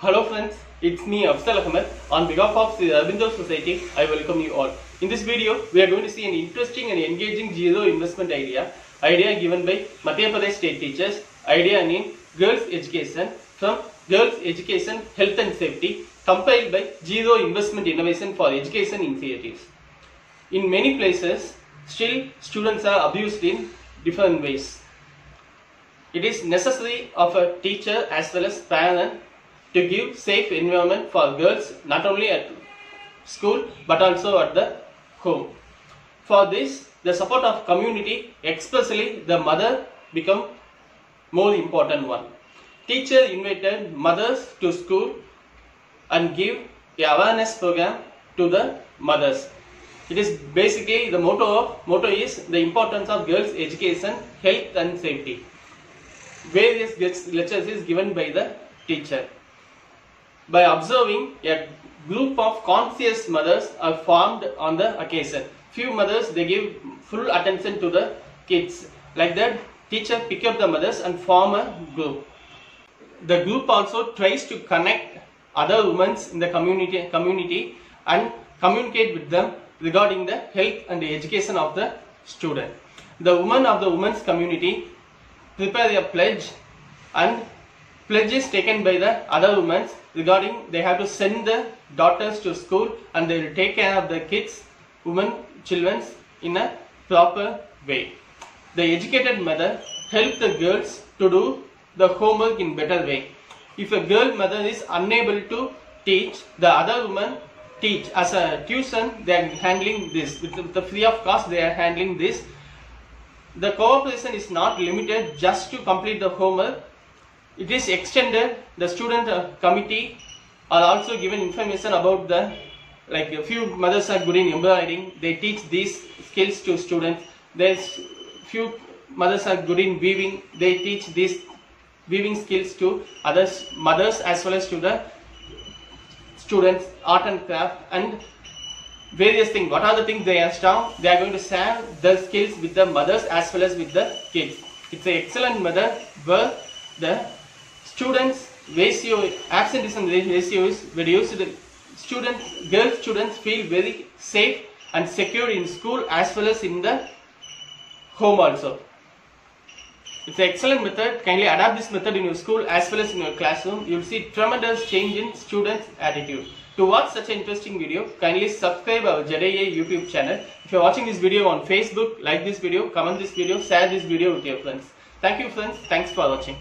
Hello friends, it's me Afzal Ahmed. On behalf of the Aurobindo Society, I welcome you all. In this video, we are going to see an interesting and engaging zero investment idea. Idea given by Madhya Pradesh state teachers. Idea named Girls Education from Girls Education Health and Safety compiled by Zero Investment Innovation for Education Initiatives. In many places, still students are abused in different ways. It is necessary of a teacher as well as parent to give safe environment for girls not only at school but also at the home. For this, the support of community, especially the mother, become more important one. Teacher invited mothers to school and give awareness program to the mothers. It is basically the motto of motto is the importance of girls' education, health and safety. Various lectures is given by the teacher. By observing, a group of conscious mothers are formed on the occasion. Few mothers they give full attention to the kids. Like that, teacher pick up the mothers and form a group. The group also tries to connect other women in the community community and communicate with them regarding the health and the education of the student. The women of the women's community prepare a pledge and pledge is taken by the other women regarding they have to send the daughters to school and they will take care of the kids, women, children in a proper way. The educated mother help the girls to do the homework in better way. If a girl mother is unable to teach, the other woman teach as a tuition they are handling this with the free of cost they are handling this the cooperation is not limited just to complete the homework it is extended. The student uh, committee are also given information about the like a few mothers are good in embroidering. They teach these skills to students. There's few mothers are good in weaving. They teach these weaving skills to others mothers as well as to the students art and craft and various things. What are the things they are strong? They are going to share the skills with the mothers as well as with the kids. It's an excellent mother where the students ratio absenteeism ratio is reduced students girl students feel very safe and secure in school as well as in the home also it's an excellent method. Kindly adapt this method in your school as well as in your classroom. You'll see tremendous change in students' attitude. To watch such an interesting video, kindly subscribe our JDA YouTube channel. If you're watching this video on Facebook, like this video, comment this video, share this video with your friends. Thank you friends. Thanks for watching.